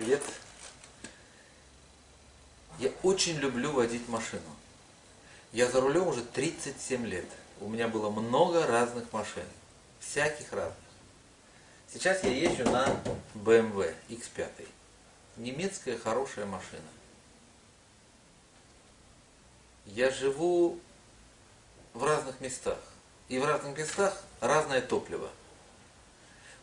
Привет. Я очень люблю водить машину. Я за рулем уже 37 лет. У меня было много разных машин. Всяких разных. Сейчас я езжу на BMW X5. Немецкая хорошая машина. Я живу в разных местах. И в разных местах разное топливо.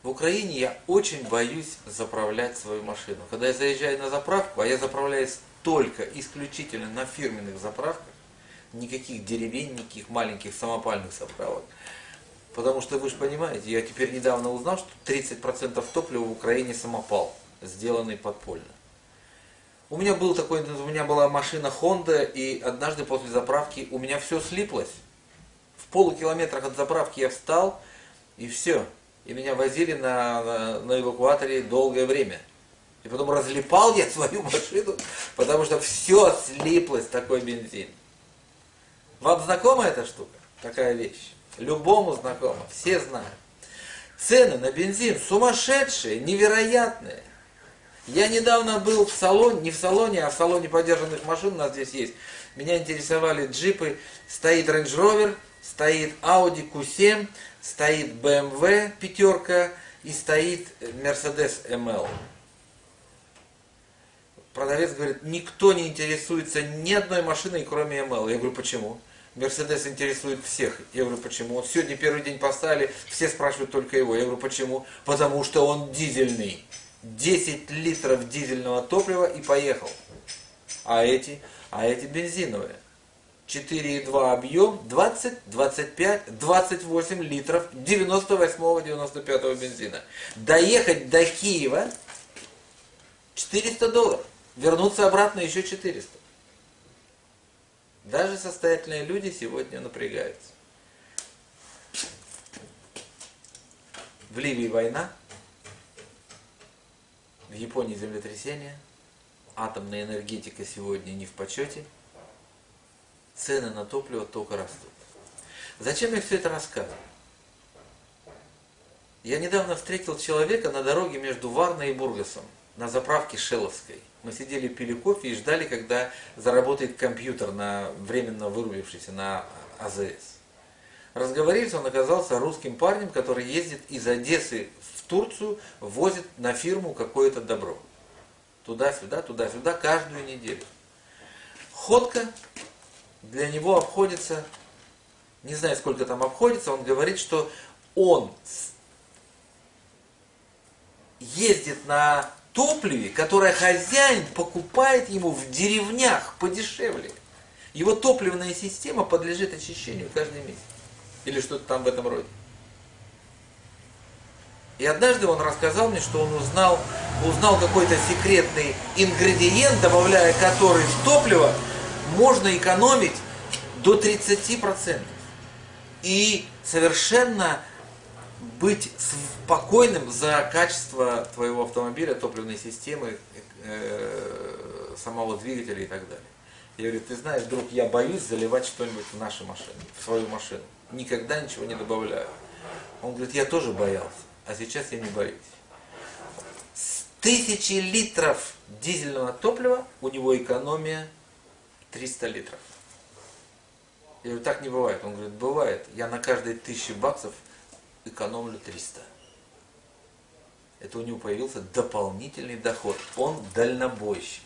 В Украине я очень боюсь заправлять свою машину. Когда я заезжаю на заправку, а я заправляюсь только исключительно на фирменных заправках, никаких деревень, никаких маленьких самопальных заправок. Потому что вы же понимаете, я теперь недавно узнал, что 30% топлива в Украине самопал, сделанный подпольно. У меня был такой, у меня была машина Honda, и однажды после заправки у меня все слиплось. В полукилометрах от заправки я встал, и все. И меня возили на, на, на эвакуаторе долгое время. И потом разлипал я свою машину, потому что все слиплось, такой бензин. Вам знакома эта штука? Такая вещь. Любому знакомо, все знают. Цены на бензин сумасшедшие, невероятные. Я недавно был в салоне, не в салоне, а в салоне подержанных машин у нас здесь есть. Меня интересовали джипы. Стоит Range Rover, стоит Audi Q7, стоит BMW пятерка и стоит Mercedes ML. Продавец говорит, никто не интересуется ни одной машиной, кроме ML. Я говорю, почему? Мерседес интересует всех. Я говорю, почему? Вот сегодня первый день поставили, все спрашивают только его. Я говорю, почему? Потому что он дизельный. 10 литров дизельного топлива и поехал. А эти? А эти бензиновые. 4,2 объем, 20, 25, 28 литров 98-95 бензина. Доехать до Киева 400 долларов. Вернуться обратно еще 400. Даже состоятельные люди сегодня напрягаются. В Ливии война, в Японии землетрясение, атомная энергетика сегодня не в почете, цены на топливо только растут. Зачем я все это рассказываю? Я недавно встретил человека на дороге между Варной и Бургасом, на заправке Шеловской. Мы сидели, пили кофе и ждали, когда заработает компьютер, на, временно вырубившийся на АЗС. Разговорились, он оказался русским парнем, который ездит из Одессы в Турцию, возит на фирму какое-то добро. Туда-сюда, туда-сюда, каждую неделю. Ходка для него обходится, не знаю, сколько там обходится, он говорит, что он ездит на топливе, которое хозяин покупает ему в деревнях подешевле. Его топливная система подлежит очищению каждый месяц. Или что-то там в этом роде. И однажды он рассказал мне, что он узнал, узнал какой-то секретный ингредиент, добавляя который в топливо, можно экономить до 30%. И совершенно быть спокойным за качество твоего автомобиля, топливной системы, э, самого двигателя и так далее. Я говорю, ты знаешь, друг, я боюсь заливать что-нибудь в нашу машину, в свою машину. Никогда ничего не добавляю. Он говорит, я тоже боялся, а сейчас я не боюсь. С тысячи литров дизельного топлива у него экономия 300 литров. Я говорю, так не бывает. Он говорит, бывает. Я на каждой тысячи баксов экономлю 300. Это у него появился дополнительный доход. Он дальнобойщик.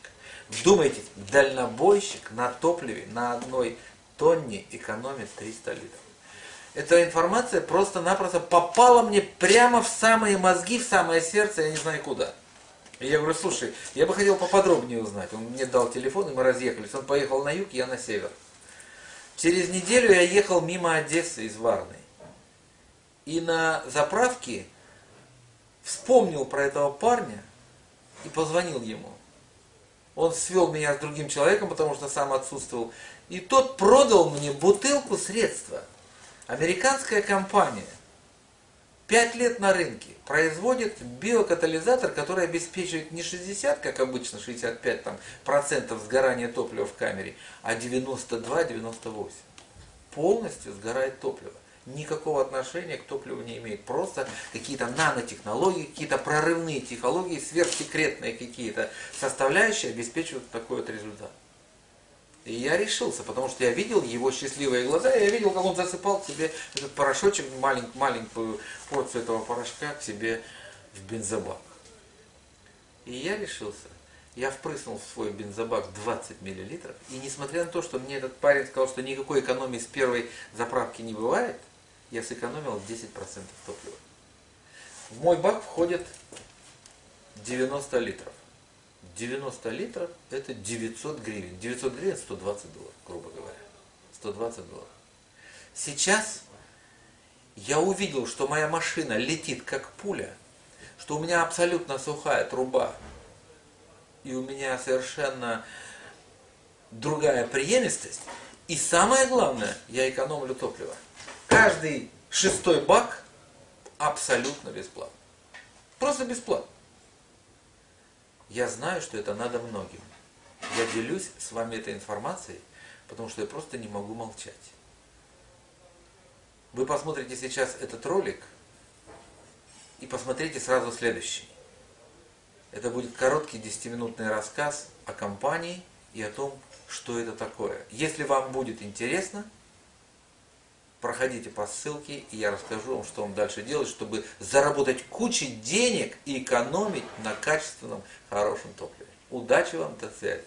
Вдумайтесь, дальнобойщик на топливе на одной тонне экономит 300 литров. Эта информация просто-напросто попала мне прямо в самые мозги, в самое сердце, я не знаю куда. Я говорю, слушай, я бы хотел поподробнее узнать. Он мне дал телефон, и мы разъехались. Он поехал на юг, я на север. Через неделю я ехал мимо Одессы из Варны. И на заправке вспомнил про этого парня и позвонил ему. Он свел меня с другим человеком, потому что сам отсутствовал. И тот продал мне бутылку средства. Американская компания. Пять лет на рынке. Производит биокатализатор, который обеспечивает не 60, как обычно, 65 там, процентов сгорания топлива в камере, а 92-98. Полностью сгорает топливо. никакого отношения к топливу не имеет. Просто какие-то нанотехнологии, какие-то прорывные технологии, сверхсекретные какие-то составляющие обеспечивают такой вот результат. И я решился, потому что я видел его счастливые глаза, я видел, как он засыпал себе этот порошочек, маленькую, маленькую порцию этого порошка к себе в бензобак. И я решился. Я впрыснул в свой бензобак 20 миллилитров, и несмотря на то, что мне этот парень сказал, что никакой экономии с первой заправки не бывает, я сэкономил 10% топлива. В мой бак входит 90 литров. 90 литров это 900 гривен. 900 гривен 120 долларов, грубо говоря. 120 долларов. Сейчас я увидел, что моя машина летит как пуля, что у меня абсолютно сухая труба, и у меня совершенно другая преемистость. И самое главное, я экономлю топливо. Каждый шестой бак абсолютно бесплатно. Просто бесплатно. Я знаю, что это надо многим. Я делюсь с вами этой информацией, потому что я просто не могу молчать. Вы посмотрите сейчас этот ролик и посмотрите сразу следующий. Это будет короткий 10-минутный рассказ о компании и о том, что это такое. Если вам будет интересно, проходите по ссылке, и я расскажу вам, что вам дальше делать, чтобы заработать кучу денег и экономить на качественном, хорошем топливе. Удачи вам, до связи!